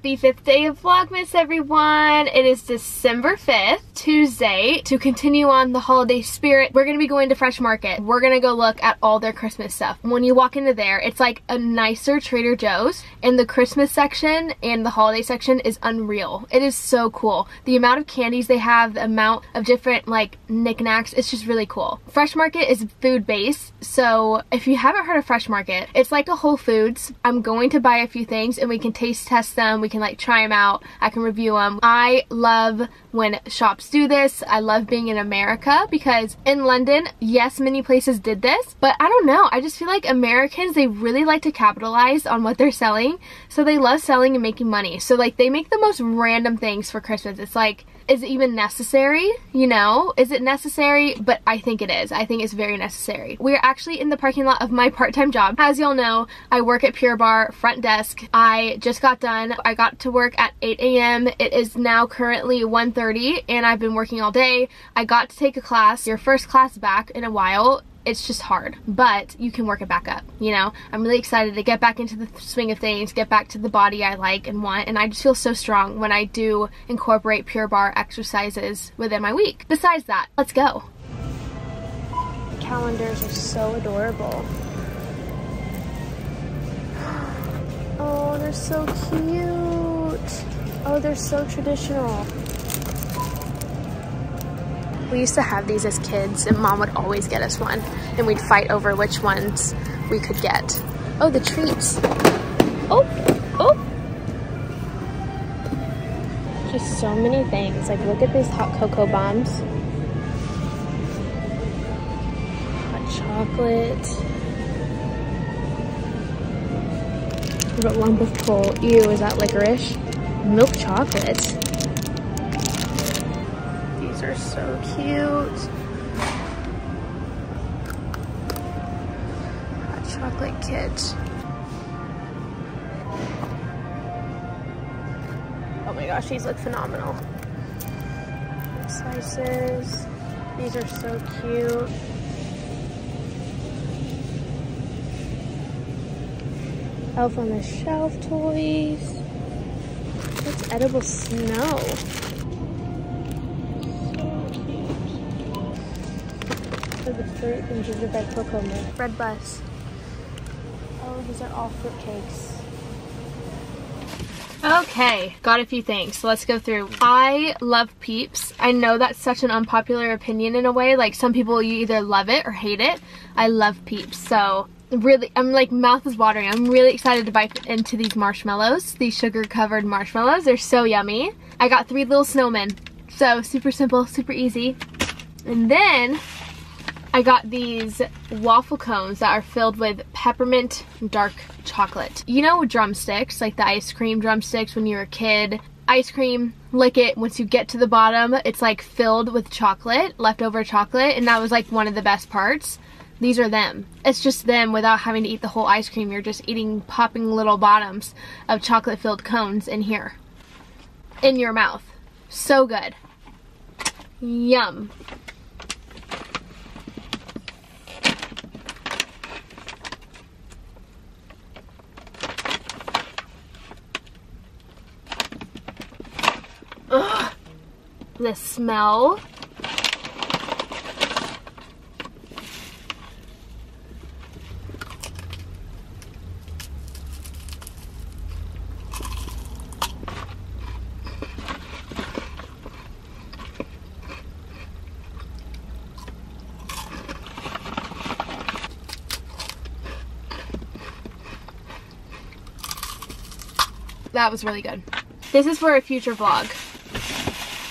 Happy fifth day of Vlogmas, everyone. It is December 5th, Tuesday. To continue on the holiday spirit, we're gonna be going to Fresh Market. We're gonna go look at all their Christmas stuff. When you walk into there, it's like a nicer Trader Joe's, and the Christmas section and the holiday section is unreal. It is so cool. The amount of candies they have, the amount of different like knickknacks, it's just really cool. Fresh Market is food based, so if you haven't heard of Fresh Market, it's like a Whole Foods. I'm going to buy a few things and we can taste test them. We can like try them out. I can review them. I love when shops do this. I love being in America because in London, yes, many places did this, but I don't know. I just feel like Americans, they really like to capitalize on what they're selling. So they love selling and making money. So like they make the most random things for Christmas. It's like is it even necessary? You know, is it necessary? But I think it is. I think it's very necessary. We're actually in the parking lot of my part-time job. As y'all know, I work at Pure Barre front desk. I just got done. I got to work at 8 a.m. It is now currently 1.30 and I've been working all day. I got to take a class, your first class back in a while it's just hard, but you can work it back up, you know? I'm really excited to get back into the swing of things, get back to the body I like and want, and I just feel so strong when I do incorporate Pure Barre exercises within my week. Besides that, let's go. The calendars are so adorable. Oh, they're so cute. Oh, they're so traditional. We used to have these as kids and mom would always get us one and we'd fight over which ones we could get. Oh, the treats. Oh, oh. Just so many things. Like look at these hot cocoa bombs. Hot chocolate. What lump of coal. Ew, is that licorice? Milk chocolate so cute. A chocolate kit. Oh my gosh, these look phenomenal. Slices. These are so cute. Elf on the Shelf toys. What's edible snow? Fruit and gingerbread cocoa milk. Red bus. Oh, these are all fruitcakes. Okay, got a few things, so let's go through. I love Peeps. I know that's such an unpopular opinion in a way, like some people you either love it or hate it. I love Peeps, so really, I'm like mouth is watering. I'm really excited to bite into these marshmallows, these sugar covered marshmallows. They're so yummy. I got three little snowmen, so super simple, super easy. And then I got these waffle cones that are filled with peppermint dark chocolate. You know drumsticks, like the ice cream drumsticks when you were a kid? Ice cream, lick it, once you get to the bottom, it's like filled with chocolate, leftover chocolate, and that was like one of the best parts. These are them. It's just them without having to eat the whole ice cream. You're just eating popping little bottoms of chocolate filled cones in here. In your mouth. So good. Yum. Ugh. The smell. That was really good. This is for a future vlog.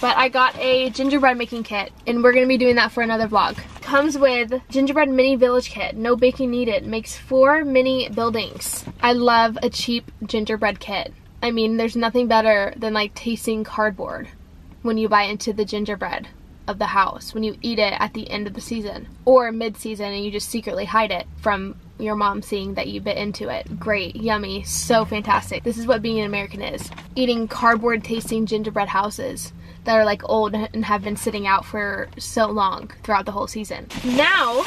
But I got a gingerbread making kit and we're gonna be doing that for another vlog. Comes with gingerbread mini village kit, no baking needed, makes four mini buildings. I love a cheap gingerbread kit. I mean, there's nothing better than like tasting cardboard when you buy into the gingerbread of the house, when you eat it at the end of the season or mid-season and you just secretly hide it from your mom seeing that you bit into it. Great, yummy, so fantastic. This is what being an American is. Eating cardboard tasting gingerbread houses that are like old and have been sitting out for so long throughout the whole season. Now,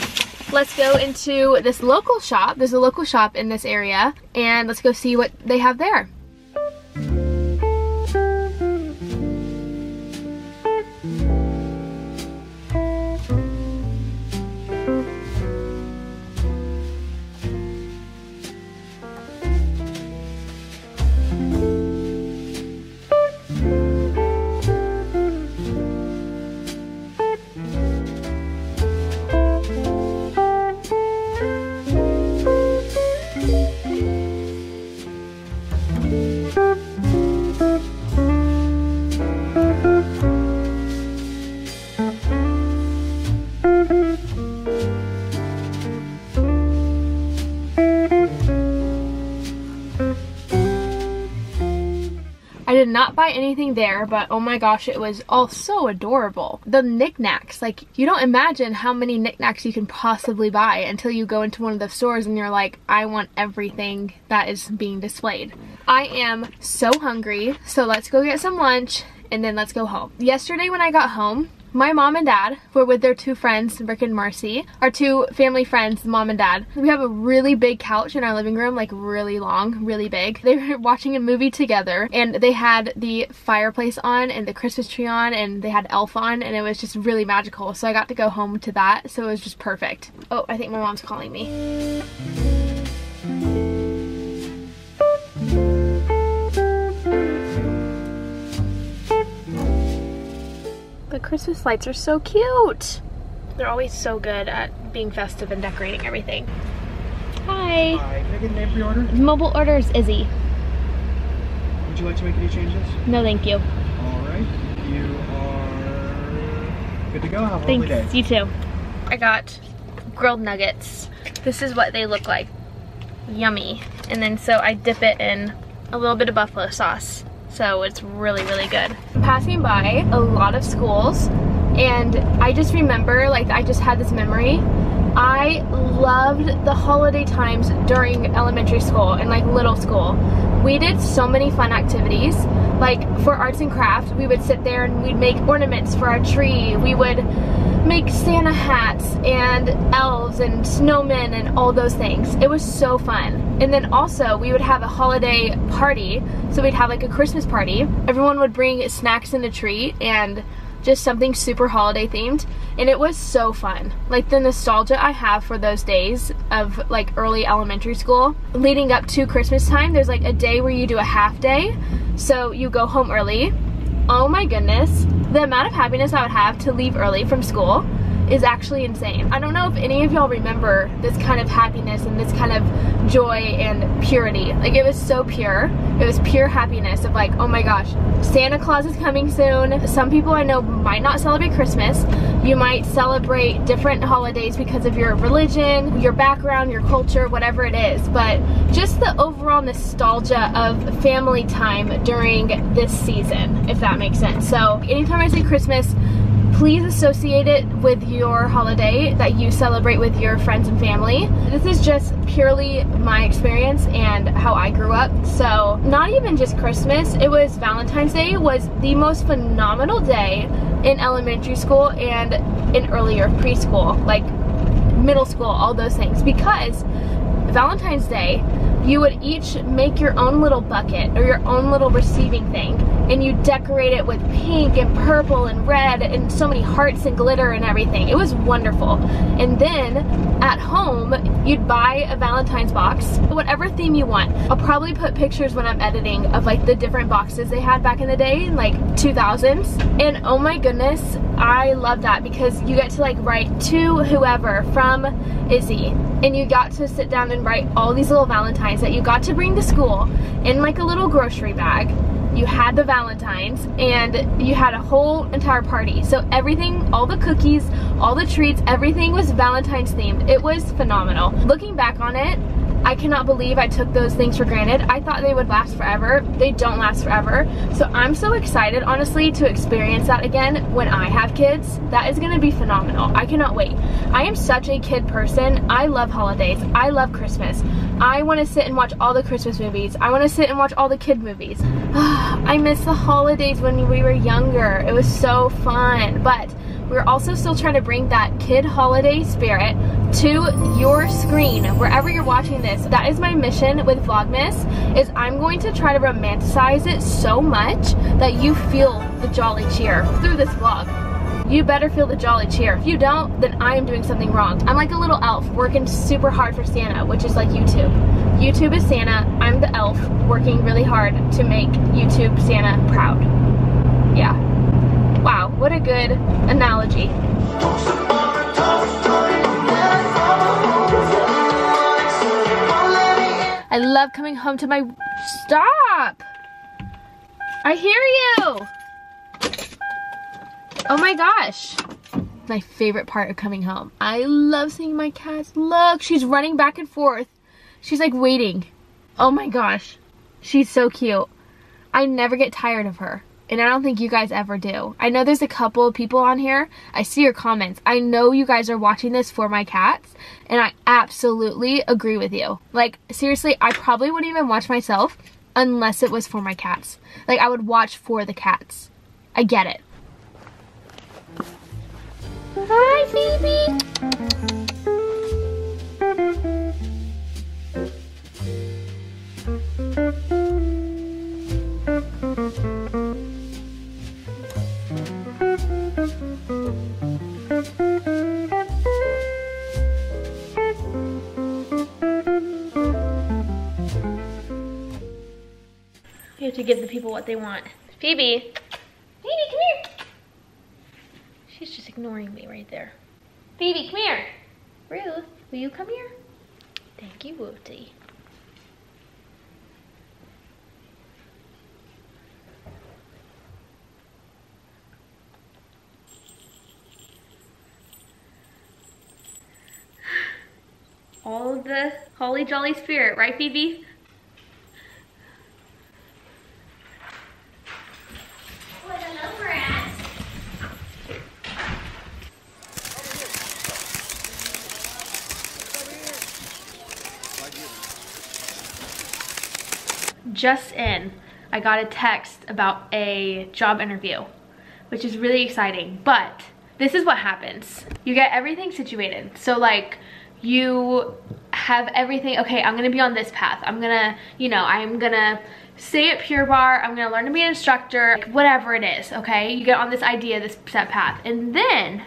let's go into this local shop. There's a local shop in this area and let's go see what they have there. Buy anything there, but oh my gosh, it was all so adorable. The knickknacks, like you don't imagine how many knickknacks you can possibly buy until you go into one of the stores and you're like, I want everything that is being displayed. I am so hungry, so let's go get some lunch and then let's go home. Yesterday when I got home, my mom and dad were with their two friends, Rick and Marcy, our two family friends, mom and dad. We have a really big couch in our living room, like really long, really big. They were watching a movie together and they had the fireplace on and the Christmas tree on and they had Elf on and it was just really magical. So I got to go home to that, so it was just perfect. Oh, I think my mom's calling me. The Christmas lights are so cute. They're always so good at being festive and decorating everything. Hi. Hi, can I get a name for your order? Mobile orders Izzy. Would you like to make any changes? No, thank you. All right, you are good to go. Have a Thanks. lovely day. You too. I got grilled nuggets. This is what they look like. Yummy. And then so I dip it in a little bit of buffalo sauce. So it's really, really good. I'm passing by a lot of schools and I just remember, like I just had this memory. I loved the holiday times during elementary school and like little school. We did so many fun activities. Like for arts and crafts, we would sit there and we'd make ornaments for our tree. We would make Santa hats and elves and snowmen and all those things. It was so fun. And then also we would have a holiday party. So we'd have like a Christmas party. Everyone would bring snacks and a treat and just something super holiday themed. And it was so fun. Like the nostalgia i have for those days of like early elementary school leading up to christmas time there's like a day where you do a half day. So you go home early. Oh my goodness. The amount of happiness i would have to leave early from school is actually insane. I don't know if any of y'all remember this kind of happiness and this kind of joy and purity. Like it was so pure. It was pure happiness of like, oh my gosh, Santa Claus is coming soon. Some people I know might not celebrate Christmas. You might celebrate different holidays because of your religion, your background, your culture, whatever it is. But just the overall nostalgia of family time during this season, if that makes sense. So anytime I say Christmas, please associate it with your holiday that you celebrate with your friends and family. This is just purely my experience and how I grew up. So not even just Christmas, it was Valentine's Day was the most phenomenal day in elementary school and in earlier preschool, like middle school, all those things because Valentine's Day, you would each make your own little bucket or your own little receiving thing and you decorate it with pink and purple and red and so many hearts and glitter and everything. It was wonderful. And then at home, you'd buy a Valentine's box, whatever theme you want. I'll probably put pictures when I'm editing of like the different boxes they had back in the day, in like 2000s. And oh my goodness, I love that because you get to like write to whoever from Izzy and you got to sit down and write all these little Valentines that you got to bring to school in like a little grocery bag you had the Valentines, and you had a whole entire party. So everything, all the cookies, all the treats, everything was Valentine's themed. It was phenomenal. Looking back on it, I cannot believe I took those things for granted. I thought they would last forever. They don't last forever. So I'm so excited, honestly, to experience that again when I have kids. That is gonna be phenomenal. I cannot wait. I am such a kid person. I love holidays. I love Christmas. I wanna sit and watch all the Christmas movies. I wanna sit and watch all the kid movies. I miss the holidays when we were younger. It was so fun. But we're also still trying to bring that kid holiday spirit to your screen wherever you're watching this. That is my mission with vlogmas is i'm going to try to romanticize it so much that you feel the jolly cheer through this vlog. You better feel the jolly cheer. If you don't then i am doing something wrong. I'm like a little elf working super hard for santa which is like youtube. Youtube is santa. I'm the elf working really hard to make youtube santa proud. Yeah. Wow what a good analogy love coming home to my, stop! I hear you! Oh my gosh. my favorite part of coming home. I love seeing my cats. Look, she's running back and forth. She's like waiting. Oh my gosh. She's so cute. I never get tired of her. And I don't think you guys ever do. I know there's a couple of people on here. I see your comments. I know you guys are watching this for my cats. And I absolutely agree with you. Like, seriously, I probably wouldn't even watch myself unless it was for my cats. Like, I would watch for the cats. I get it. Hi, Phoebe. To give the people what they want. Phoebe. Phoebe, come here. She's just ignoring me right there. Phoebe, come here. Ruth, will you come here? Thank you, Wooty. All of the holly jolly spirit, right, Phoebe? Just in, I got a text about a job interview, which is really exciting. But this is what happens. You get everything situated. So like you have everything, okay, I'm gonna be on this path. I'm gonna, you know, I'm gonna stay at Pure Barre. I'm gonna learn to be an instructor, like whatever it is, okay? You get on this idea, this set path. And then,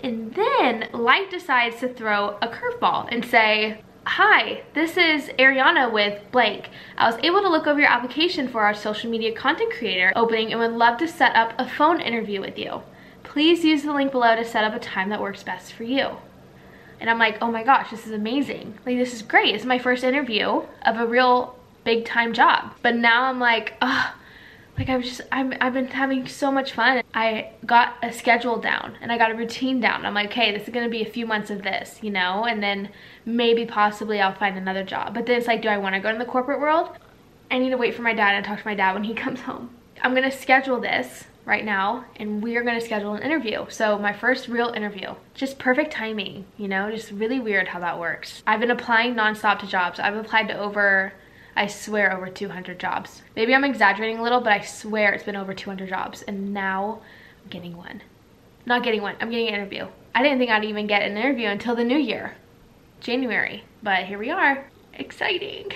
and then life decides to throw a curveball and say, Hi, this is Ariana with Blank. I was able to look over your application for our social media content creator opening and would love to set up a phone interview with you. Please use the link below to set up a time that works best for you. And I'm like, oh my gosh, this is amazing. Like, this is great. Is my first interview of a real big time job. But now I'm like, oh, like I was just, I'm, I've been having so much fun. I got a schedule down and I got a routine down. I'm like, okay, this is gonna be a few months of this, you know? And then maybe possibly I'll find another job. But then it's like, do I wanna go to the corporate world? I need to wait for my dad and talk to my dad when he comes home. I'm gonna schedule this right now and we are gonna schedule an interview. So my first real interview. Just perfect timing, you know? Just really weird how that works. I've been applying nonstop to jobs. I've applied to over I swear over 200 jobs. Maybe I'm exaggerating a little, but I swear it's been over 200 jobs and now I'm getting one. Not getting one, I'm getting an interview. I didn't think I'd even get an interview until the new year, January, but here we are. Exciting.